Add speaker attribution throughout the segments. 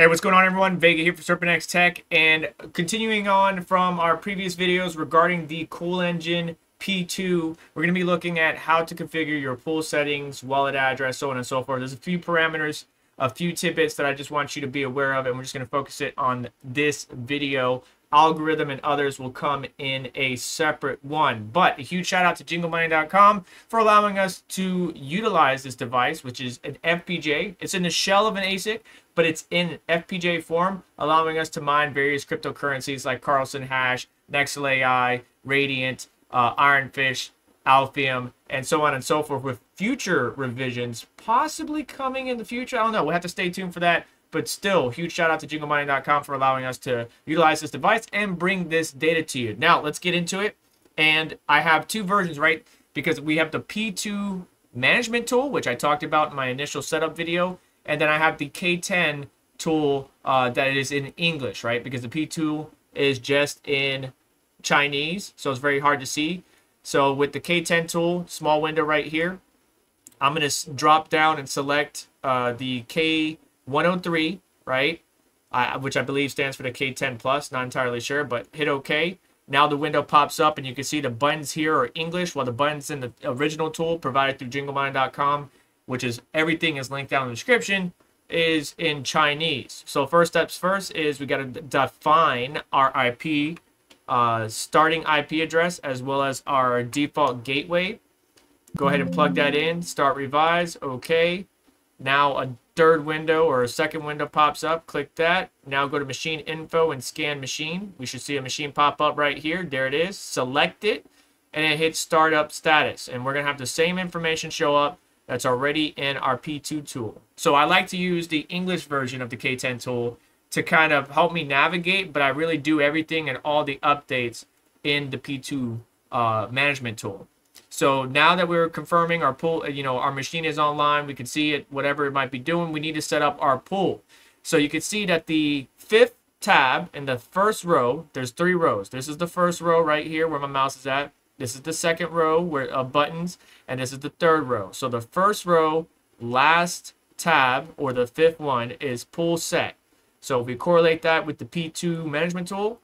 Speaker 1: Hey, what's going on everyone? Vega here for SerpentX Tech and continuing on from our previous videos regarding the ColEngine P2, we're going to be looking at how to configure your pool settings, wallet address, so on and so forth. There's a few parameters, a few tidbits that I just want you to be aware of and we're just going to focus it on this video. Algorithm and others will come in a separate one. But a huge shout out to jinglemining.com for allowing us to utilize this device, which is an FPGA. It's in the shell of an ASIC, but it's in FPGA form, allowing us to mine various cryptocurrencies like Carlson Hash, Nexell AI, Radiant, uh, Ironfish, Alephium, and so on and so forth with future revisions possibly coming in the future. I don't know. We'll have to stay tuned for that. But still, huge shout out to jinglemining.com for allowing us to utilize this device and bring this data to you. Now, let's get into it. And I have two versions, right? Because we have the P2 management tool, which I talked about in my initial setup video, and then I have the K10 tool uh, that is in English, right? Because the P2 is just in Chinese, so it's very hard to see. So with the K10 tool, small window right here, I'm going to drop down and select uh, the K103, right? Uh, which I believe stands for the K10 Plus, not entirely sure, but hit OK. Now the window pops up and you can see the buttons here are English, while the buttons in the original tool provided through jinglemining.com which is everything is linked down in the description, is in Chinese. So first steps first is we got to define our IP, uh, starting IP address, as well as our default gateway. Go ahead and plug that in, start revise, okay. Now a third window or a second window pops up, click that. Now go to machine info and scan machine. We should see a machine pop up right here. There it is, select it, and it hits startup status. And we're gonna have the same information show up that's already in our P2 tool. So I like to use the English version of the K10 tool to kind of help me navigate, but I really do everything and all the updates in the P2 uh, management tool. So now that we're confirming our pool, you know, our machine is online, we can see it, whatever it might be doing, we need to set up our pool. So you can see that the fifth tab in the first row, there's three rows. This is the first row right here where my mouse is at. This is the second row where of uh, buttons, and this is the third row. So the first row, last tab, or the fifth one is pool set. So if we correlate that with the P2 management tool,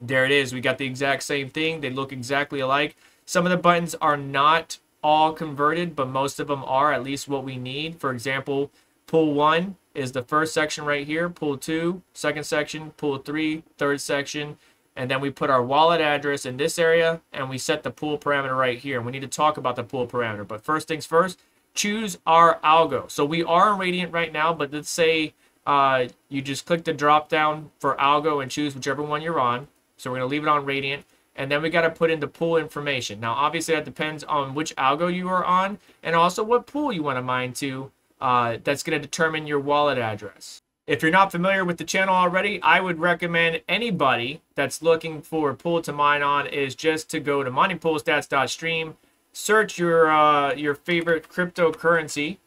Speaker 1: there it is. We got the exact same thing. They look exactly alike. Some of the buttons are not all converted, but most of them are at least what we need. For example, pool one is the first section right here. Pool two, second section. Pool three, third section and then we put our wallet address in this area and we set the pool parameter right here. And we need to talk about the pool parameter. But first things first, choose our algo. So we are in Radiant right now, but let's say uh, you just click the drop down for algo and choose whichever one you're on. So we're going to leave it on Radiant. And then we got to put in the pool information. Now, obviously, that depends on which algo you are on and also what pool you want to mine to. Uh, that's going to determine your wallet address. If you're not familiar with the channel already, I would recommend anybody that's looking for a pool to mine on is just to go to miningpoolstats.stream, search your uh, your favorite cryptocurrency,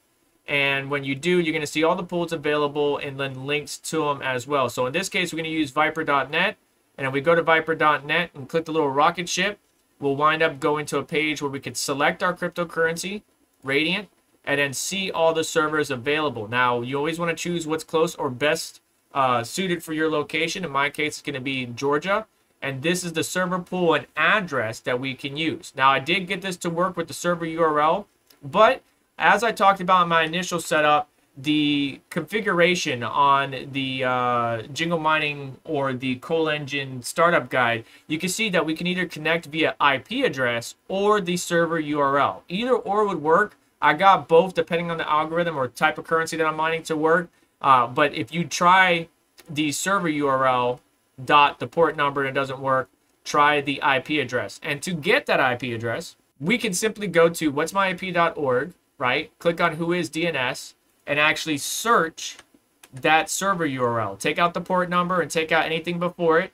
Speaker 1: and when you do, you're going to see all the pools available and then links to them as well. So in this case, we're going to use Vipor.net, and if we go to Vipor.net and click the little rocket ship, we'll wind up going to a page where we can select our cryptocurrency, Radiant, and then see all the servers available. Now, you always want to choose what's close or best uh, suited for your location. In my case, it's going to be Georgia. And this is the server pool and address that we can use. Now, I did get this to work with the server URL, but as I talked about in my initial setup, the configuration on the uh, Jingle Mining or the ColEngine startup guide, you can see that we can either connect via IP address or the server URL. Either or would work, I got both depending on the algorithm or type of currency that I'm mining to work. Uh, but if you try the server URL dot the port number and it doesn't work, try the IP address. And to get that IP address, we can simply go to what'smyip.org, right? Click on who is DNS and actually search that server URL. Take out the port number and take out anything before it.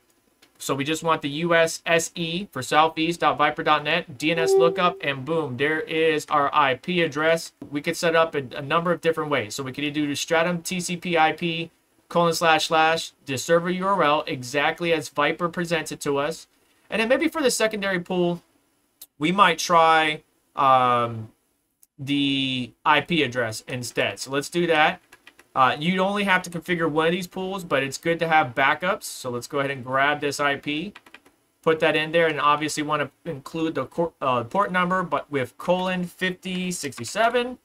Speaker 1: So we just want the US SE for southeast.vipor.net, DNS lookup, and boom, there is our IP address. We could set up a, a number of different ways. So we could either do stratum TCP IP colon slash slash the server URL exactly as Vipor presents it to us. And then maybe for the secondary pool, we might try um, the IP address instead. So let's do that. Uh, you'd only have to configure one of these pools, but it's good to have backups. So let's go ahead and grab this IP, put that in there, and obviously want to include the uh, port number, but with colon 5067.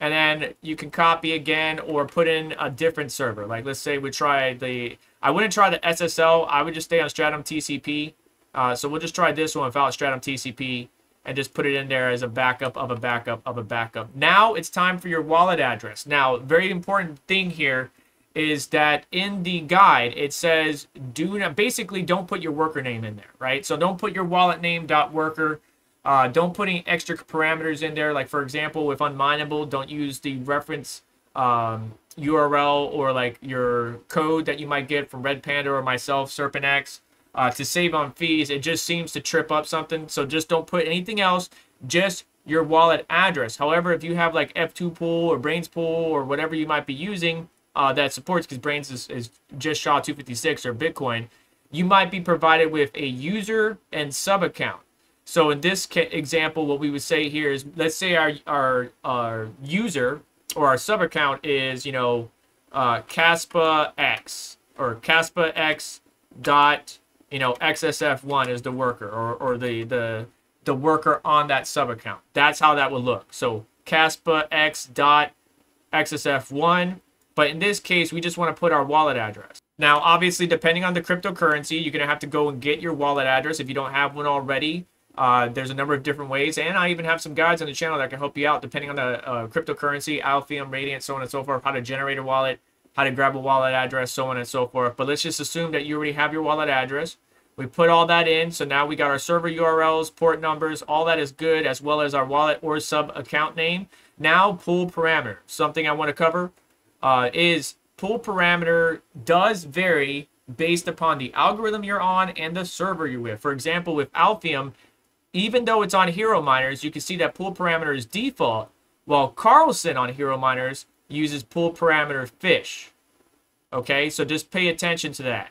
Speaker 1: And then you can copy again or put in a different server. Like let's say we try the, I wouldn't try the SSL. I would just stay on Stratum TCP. Uh, so we'll just try this one without Stratum TCP and just put it in there as a backup of a backup of a backup. Now it's time for your wallet address. Now, very important thing here is that in the guide it says do not basically don't put your worker name in there, right? So don't put your wallet name dot worker. Uh, don't put any extra parameters in there. Like for example, with unmineable, don't use the reference um, URL or like your code that you might get from Red Panda or myself, SerpentX uh, to save on fees. It just seems to trip up something. So just don't put anything else, just your wallet address. However, if you have like F2 pool or Braiins pool or whatever you might be using uh, that supports, because Braiins is, is just SHA-256 or Bitcoin, you might be provided with a user and sub account. So in this example, what we would say here is, let's say our our, our user or our sub account is, you know, uh, Caspa X or Caspa X dot you know, XSF1 is the worker or, or the, the, the worker on that sub account. That's how that would look. So Caspa X dot XSF1. But in this case, we just want to put our wallet address. Now, obviously, depending on the cryptocurrency, you're going to have to go and get your wallet address if you don't have one already. Uh, there's a number of different ways, and I even have some guides on the channel that can help you out depending on the uh, cryptocurrency, Alephium, Radiant, so on and so forth, how to generate a wallet, how to grab a wallet address, so on and so forth. But let's just assume that you already have your wallet address. We put all that in, so now we got our server URLs, port numbers, all that is good, as well as our wallet or sub account name. Now, pool parameter. Something I want to cover uh, is pool parameter does vary based upon the algorithm you're on and the server you're with. For example, with Alephium, even though it's on Hero Miners, you can see that pool parameter is default, while Karlsen on Hero Miners uses pool parameter fish. Okay, so just pay attention to that.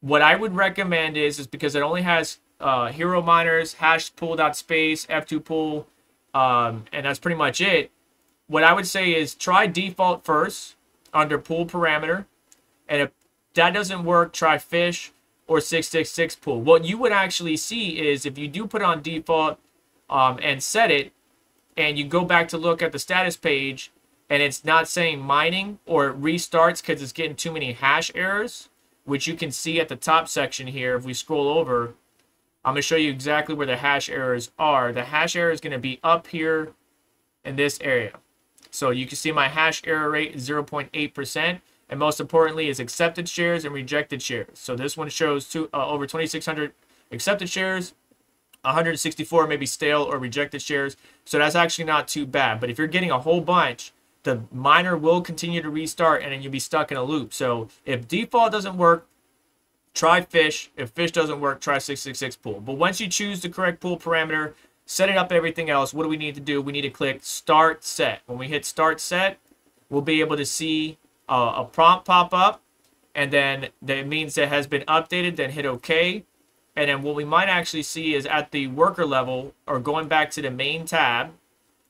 Speaker 1: What I would recommend is, is because it only has uh, hero miners, hash pool.space, f2 pool, um, and that's pretty much it. What I would say is try default first under pool parameter. And if that doesn't work, try fish or 666 pool. What you would actually see is if you do put on default um, and set it, and you go back to look at the status page, and it's not saying mining or it restarts because it's getting too many hash errors, which you can see at the top section here. If we scroll over, I'm going to show you exactly where the hash errors are. The hash error is going to be up here in this area. So you can see my hash error rate is 0.8%. And most importantly is accepted shares and rejected shares. So this one shows two, uh, over 2,600 accepted shares, 164 maybe stale or rejected shares. So that's actually not too bad. But if you're getting a whole bunch, the miner will continue to restart and then you'll be stuck in a loop. So if default doesn't work, try fish. If fish doesn't work, try 666 pool. But once you choose the correct pool parameter, set it up everything else, what do we need to do? We need to click start set. When we hit start set, we'll be able to see uh, a prompt pop up and then that means it has been updated, then hit OK. And then what we might actually see is at the worker level or going back to the main tab,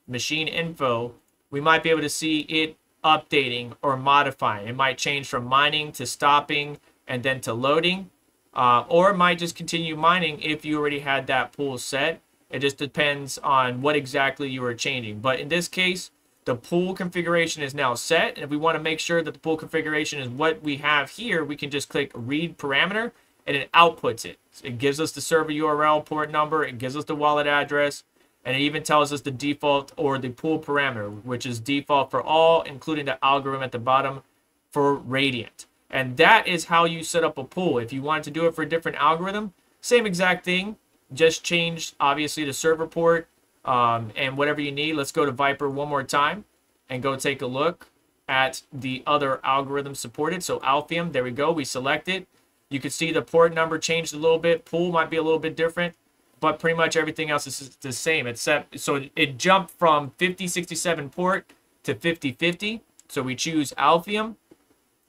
Speaker 1: machine info, we might be able to see it updating or modifying. It might change from mining to stopping and then to loading. Uh, or it might just continue mining if you already had that pool set. It just depends on what exactly you are changing. But in this case, the pool configuration is now set. And if we want to make sure that the pool configuration is what we have here, we can just click read parameter and it outputs it. It gives us the server URL, port number, it gives us the wallet address, and it even tells us the default or the pool parameter, which is default for all, including the algorithm at the bottom for Radiant. And that is how you set up a pool. If you wanted to do it for a different algorithm, same exact thing, just change, obviously, the server port um, and whatever you need. Let's go to Vipor one more time and go take a look at the other algorithm supported. So Alephium, there we go. We select it. You can see the port number changed a little bit. Pool might be a little bit different but pretty much everything else is the same except so it jumped from 5067 port to 5050 so we choose Alephium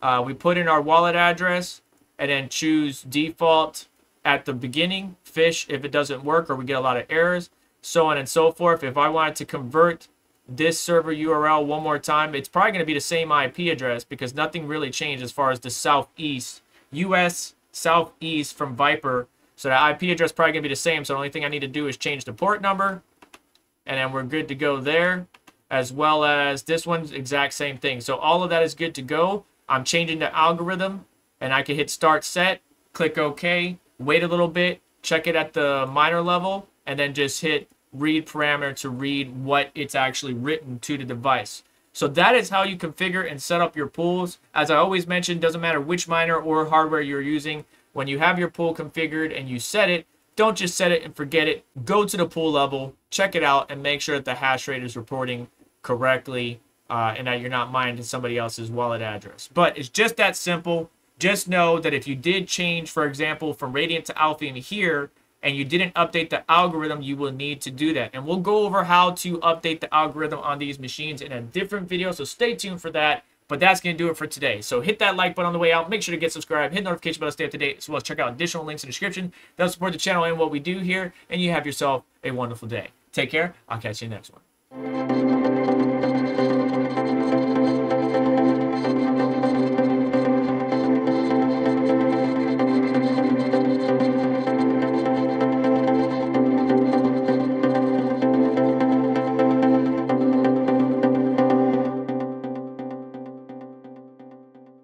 Speaker 1: uh, we put in our wallet address and then choose default at the beginning fish if it doesn't work or we get a lot of errors so on and so forth if I wanted to convert this server URL one more time, it's probably going to be the same IP address because nothing really changed as far as the southeast, US southeast from Vipor. So the IP address probably going to be the same. So the only thing I need to do is change the port number. And then we're good to go there. As well as this one's exact same thing. So all of that is good to go. I'm changing the algorithm and I can hit start set, click OK, wait a little bit, check it at the miner level, and then just hit read parameter to read what it's actually written to the device. So that is how you configure and set up your pools. As I always mentioned, doesn't matter which miner or hardware you're using. When you have your pool configured and you set it, don't just set it and forget it. Go to the pool level, check it out, and make sure that the hash rate is reporting correctly uh, and that you're not mining to somebody else's wallet address. But it's just that simple. Just know that if you did change, for example, from Radiant to Alephium here, and you didn't update the algorithm, you will need to do that. And we'll go over how to update the algorithm on these machines in a different video, so stay tuned for that. But that's going to do it for today. So hit that like button on the way out. Make sure to get subscribed. Hit notification bell to stay up to date, as well as check out additional links in the description. That'll support the channel and what we do here. And you have yourself a wonderful day. Take care. I'll catch you next one.